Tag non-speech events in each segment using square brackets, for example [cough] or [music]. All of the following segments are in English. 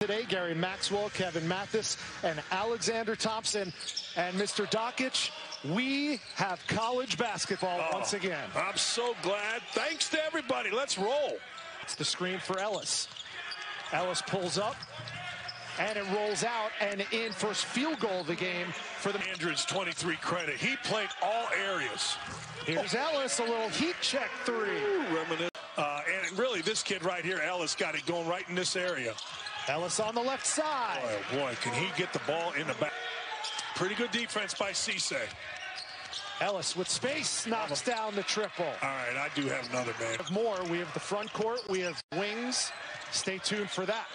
Today, Gary Maxwell, Kevin Mathis, and Alexander Thompson. And Mr. Dockich, we have college basketball Oh, once again. I'm so glad. Thanks to everybody. Let's roll. It's the screen for Ellis. Ellis pulls up, and it rolls out and in first field goal of the game for the. Andrews 23 credit. He played all areas. Here's Ellis, a little heat check three. Reminisce. Uh, and really, this kid right here, Ellis, got it going right in this area. Ellis on the left side. Oh boy, can he get the ball in the back? Pretty good defense by Cisse. Ellis with space knocks down the triple. All right, I do have another man. We More, we have the front court, we have wings. Stay tuned for that.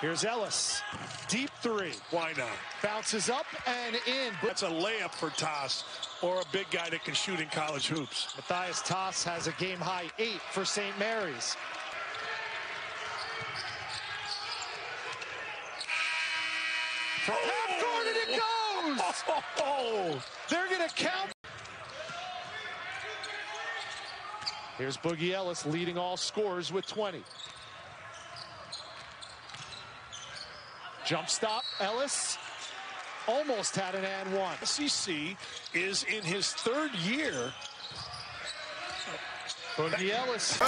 Here's Ellis, deep three, Why not? bounces up and in. That's a layup for Tass or a big guy that can shoot in college hoops. Matthias Tass has a game high eight for St. Mary's. From half court and it goes. Oh, They're going to count. Here's Boogie Ellis leading all scores with 20. Jump stop, Ellis almost had an and one. SEC is in his third year. Boogie Ellis.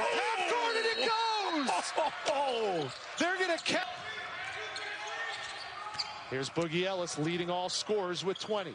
Half court and it goes. Oh, [laughs] They're going to count. Here's Boogie Ellis leading all scores with 20.